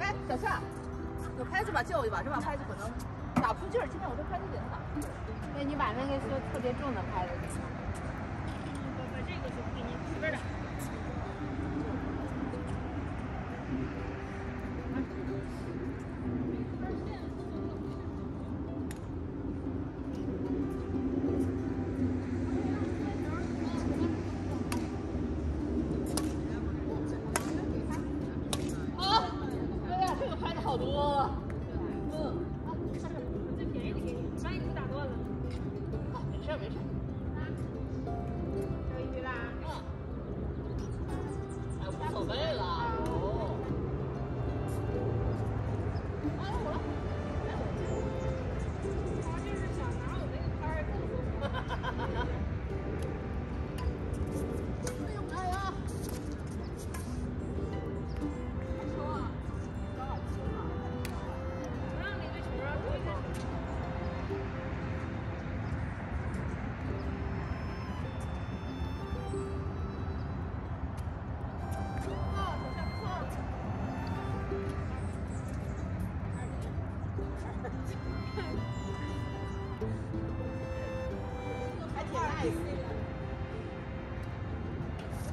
哎，小夏，有拍子吧？借我一把，这把拍子可能打不出劲儿。今天我这拍子点能打出劲儿。那你把那个说特别重的拍子给他。把这个就给你随便打。啊！哎呀，这个拍的好多了。嗯，最便宜的给你，万一给打断了。没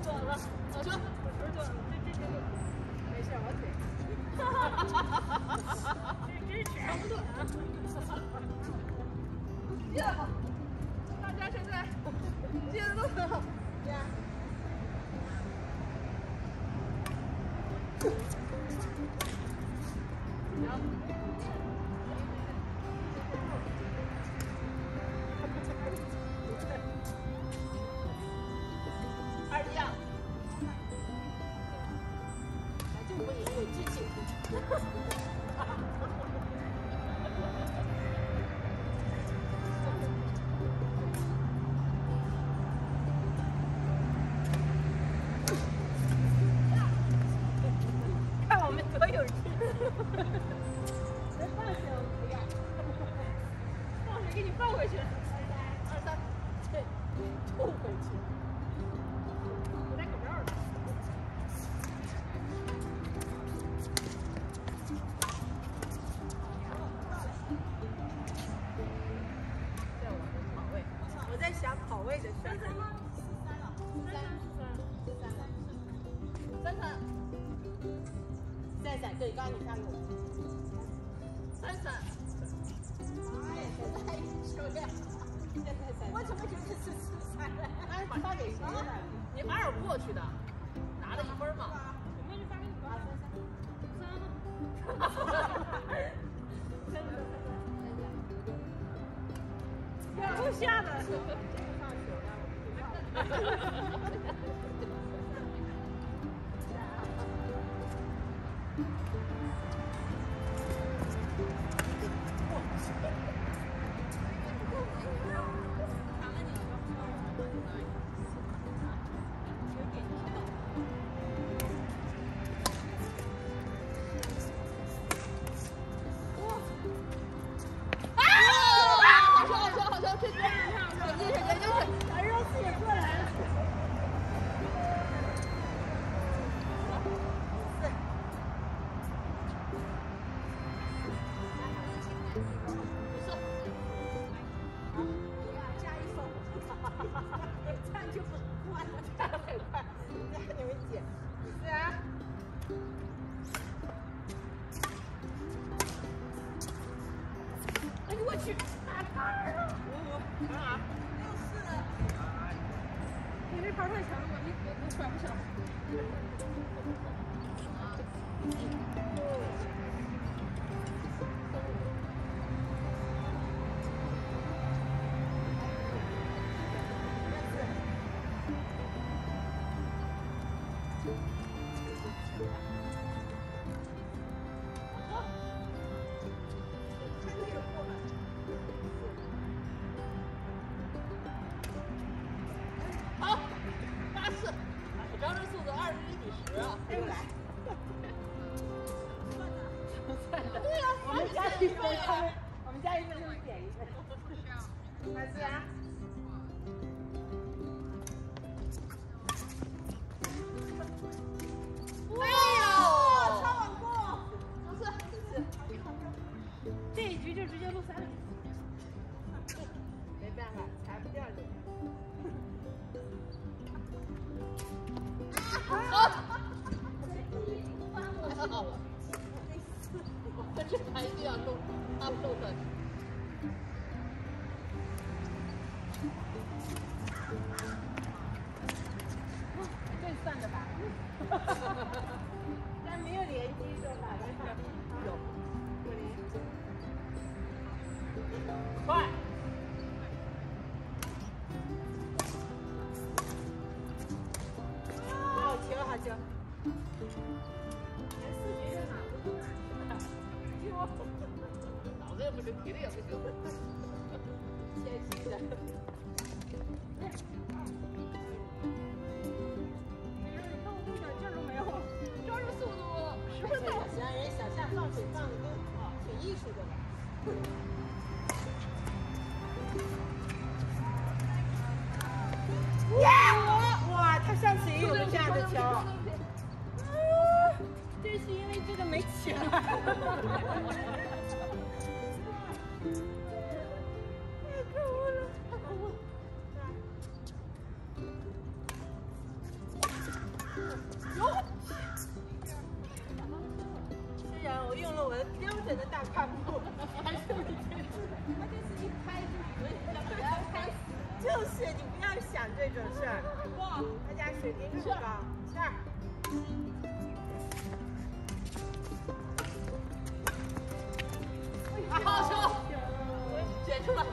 坐完了，小球，我球断了，这这这个，没事，我腿。这这尺长不短啊。进来吧，大家现在接的都。吐回去。我戴口罩呢。在我的跑位，我在想跑位的选择。三三，再闪，对，刚刚你发给我。三三。哎，太漂亮！我怎么觉得是四三了？发给谁？你马尔过去的，拿了一分嘛。我妹就发给你吧。三吗？够吓的。啊！这拍太强了，你我我甩不起又来。对呀，我们加一分，我们加一分就是减一分。来，思啊。好了，我这盘一定要弄，他弄的。哇，这算了吧。人小夏放水放的都挺艺术的了。哇，他上次也有个这样的球。这是因为这个没钱。这么高，是。好球！卷出来。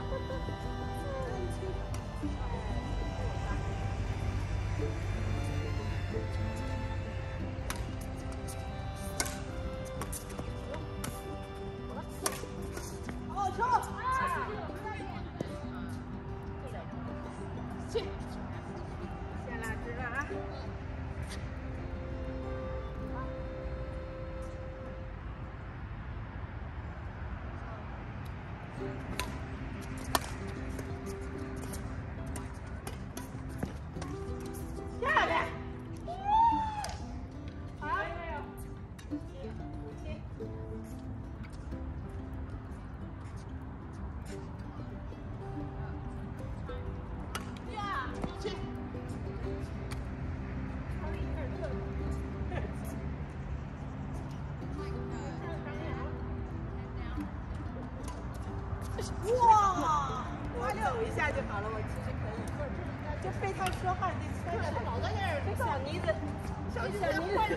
哇，我抖一下就好了，我其实可以，就被他说话这圈他，老在那儿，这小妮子，小妮子点换着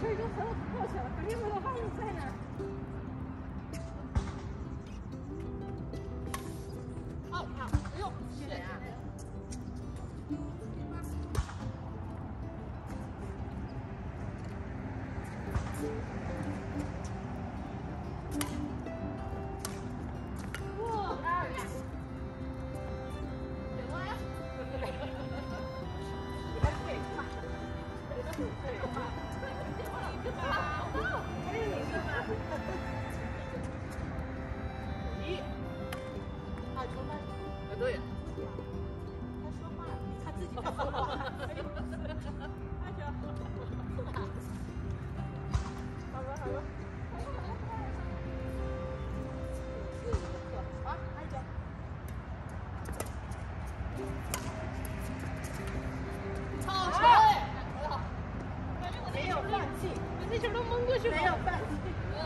这已经很过去了，可是我的话你在哪？他自己在说话。阿球，好吧，好吧。好，阿球。好球哎！没有放弃，我那球都蒙过去了。没有放弃，嗯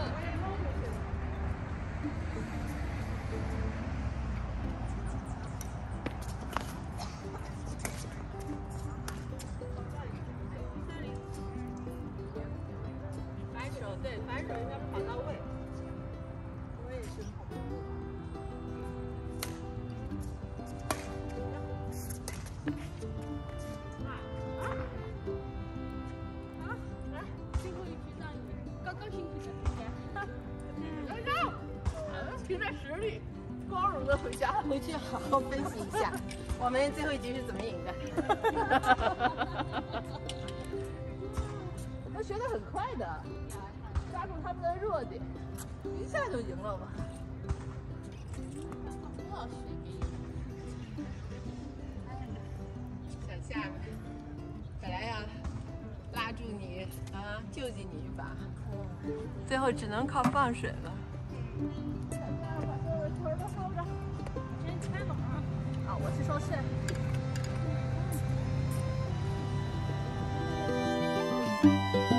光荣的回家。回去好好分析一下，我们最后一局是怎么赢的？他学的很快的，抓住他们的弱点，一下就赢了嘛。小夏，本来要拉住你啊，救济你一把，最后只能靠放水了。说是。嗯